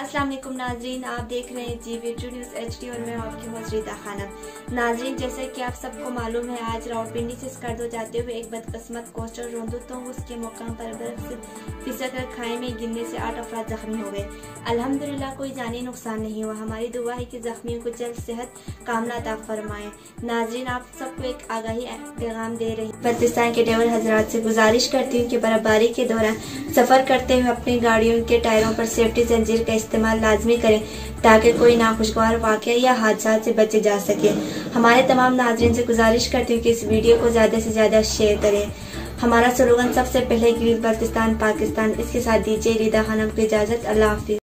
अस्सलाम वालेकुम नाजरीन, आप देख रहे हैं जी वीटू न्यूज़ एचडी और मैं आपकी मजरीदा खानम नाजरीन, जैसे कि आप सबको मालूम है, आज रावलपिंडी से स्कर्दो जाते हुए एक बदकस्मत कोस्टर रोंदो तो उसके मुकाम पर बर्फ़ फिसक कर खाई में गिरने से आठ अफराद जख्मी हो गए। अल्हम्दुलिल्लाह, कोई जानी नुकसान नहीं हुआ। हमारी दुआ है कि जख्मियों को जल्द सेहत कामना अता फरमाए। नाजरीन, आप सबको एक आगाही पैगाम दे रही बल्तिस्तान के ड्राइवर हजरात से गुजारिश करती हूँ कि बर्फबारी के दौरान सफ़र करते हुए अपनी गाड़ियों के टायरों पर सेफ्टी जंजीर का इस्तेमाल लाजमी करें ताकि कोई नाखुशगवार वाक़ या हादसा से बचे जा सके। हमारे तमाम नाजरन से गुजारिश करती हूँ कि इस वीडियो को ज़्यादा से ज़्यादा शेयर करें। हमारा स्लोगन सबसे पहले ग्रीन पाकिस्तान पाकिस्तान, इसके साथ दीजिए रिदा खानम की इजाज़त। अल्लाह हाफिज़।